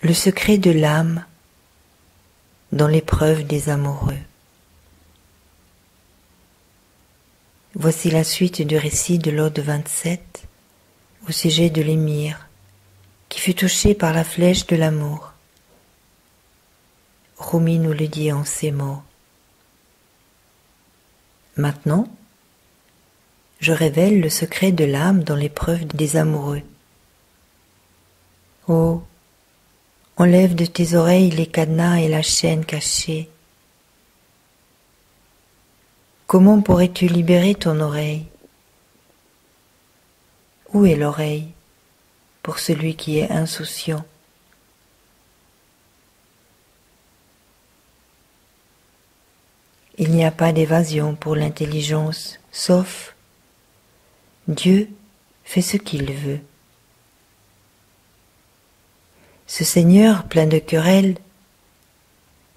Le secret de l'âme dans l'épreuve des amoureux. Voici la suite du récit de l'Ode 27 au sujet de l'émir qui fut touché par la flèche de l'amour. Rumi nous le dit en ces mots. Maintenant, je révèle le secret de l'âme dans l'épreuve des amoureux. Oh, enlève de tes oreilles les cadenas et la chaîne cachée. Comment pourrais-tu libérer ton oreille? Où est l'oreille pour celui qui est insouciant? Il n'y a pas d'évasion pour l'intelligence, sauf Dieu fait ce qu'il veut. Ce Seigneur plein de querelles,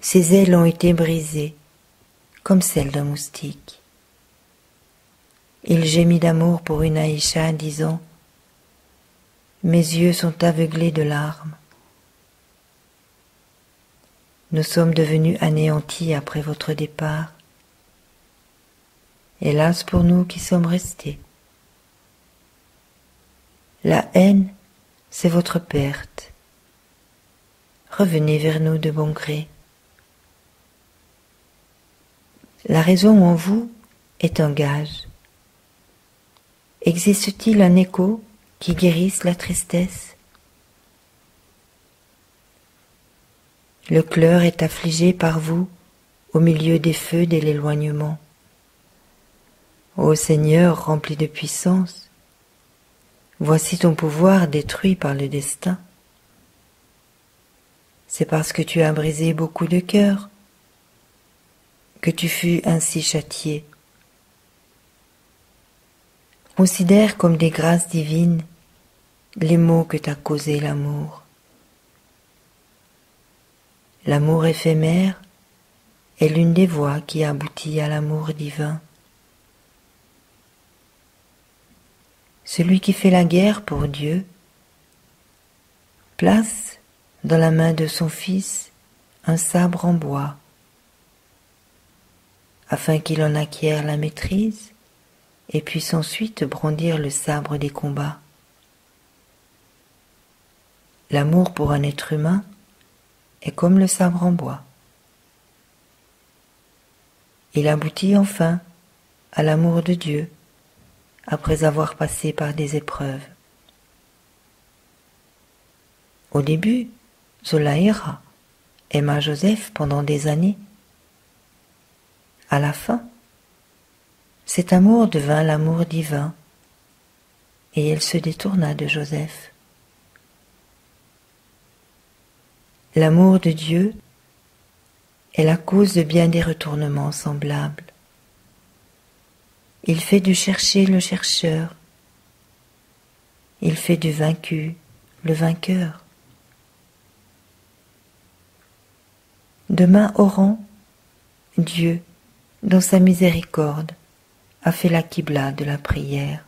ses ailes ont été brisées, comme celles d'un moustique. Il gémit d'amour pour une Aïcha, disant Mes yeux sont aveuglés de larmes. Nous sommes devenus anéantis après votre départ. Hélas pour nous qui sommes restés. La haine, c'est votre perte. Revenez vers nous de bon gré. La raison en vous est un gage. Existe-t-il un écho qui guérisse la tristesse? Le cœur est affligé par vous au milieu des feux de l'éloignement. Ô Seigneur rempli de puissance, Voici ton pouvoir détruit par le destin. C'est parce que tu as brisé beaucoup de cœurs que tu fus ainsi châtié. Considère comme des grâces divines les maux que t'a causé l'amour. L'amour éphémère est l'une des voies qui aboutit à l'amour divin. celui qui fait la guerre pour Dieu, place dans la main de son fils un sabre en bois, afin qu'il en acquiert la maîtrise et puisse ensuite brandir le sabre des combats. L'amour pour un être humain est comme le sabre en bois. Il aboutit enfin à l'amour de Dieu après avoir passé par des épreuves. Au début, Zolaïra aima Joseph pendant des années. À la fin, cet amour devint l'amour divin et elle se détourna de Joseph. L'amour de Dieu est la cause de bien des retournements semblables. Il fait du chercher le chercheur. Il fait du vaincu le vainqueur. Demain Oran, Dieu, dans sa miséricorde, a fait la Qibla de la prière.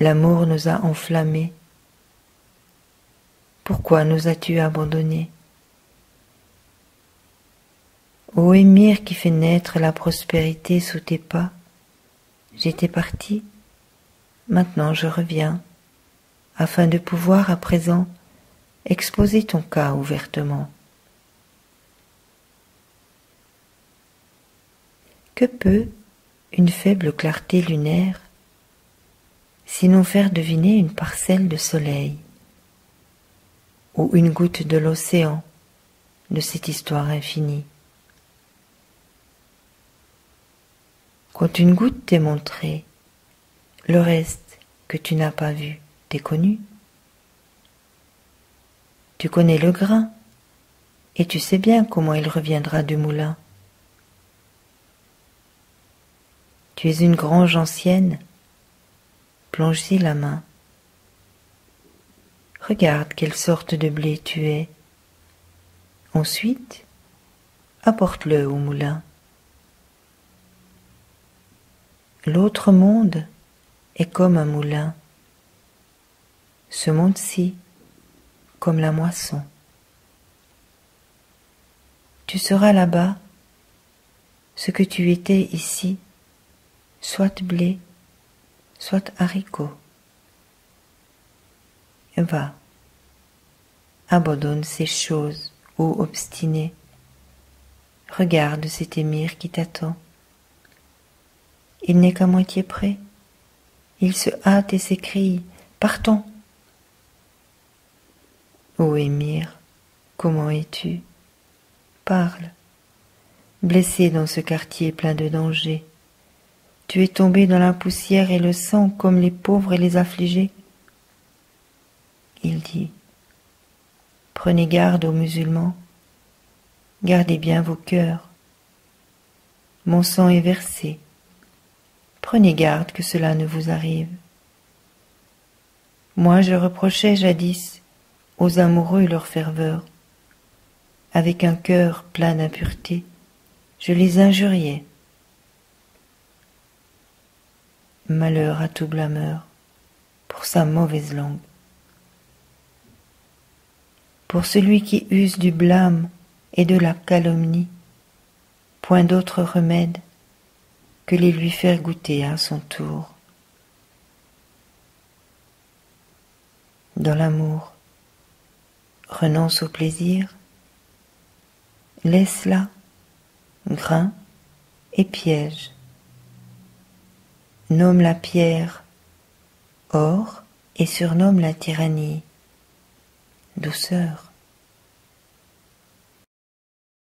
L'amour nous a enflammés. Pourquoi nous as-tu abandonnés? Ô émir qui fait naître la prospérité sous tes pas, j'étais parti, maintenant je reviens, afin de pouvoir à présent exposer ton cas ouvertement. Que peut une faible clarté lunaire sinon faire deviner une parcelle de soleil ou une goutte de l'océan de cette histoire infinie? Quand une goutte t'est montrée, le reste que tu n'as pas vu t'est connu. Tu connais le grain, et tu sais bien comment il reviendra du moulin. Tu es une grange ancienne, plonge-y la main. Regarde quelle sorte de blé tu es. Ensuite, apporte-le au moulin. L'autre monde est comme un moulin. Ce monde-ci comme la moisson. Tu seras là-bas ce que tu étais ici, soit blé, soit haricot. Va, abandonne ces choses, ô obstiné. Regarde cet émir qui t'attend. Il n'est qu'à moitié prêt. Il se hâte et s'écrie Partons. Ô émir, comment es-tu? Parle. Blessé dans ce quartier plein de dangers, tu es tombé dans la poussière et le sang comme les pauvres et les affligés. Il dit Prenez garde aux musulmans, gardez bien vos cœurs. Mon sang est versé, prenez garde que cela ne vous arrive. Moi je reprochais jadis aux amoureux leur ferveur. Avec un cœur plein d'impureté, je les injuriais. Malheur à tout blâmeur pour sa mauvaise langue. Pour celui qui use du blâme et de la calomnie, point d'autre remède que les lui faire goûter à son tour. Dans l'amour, renonce au plaisir, laisse là grain et piège. Nomme la pierre or et surnomme la tyrannie douceur.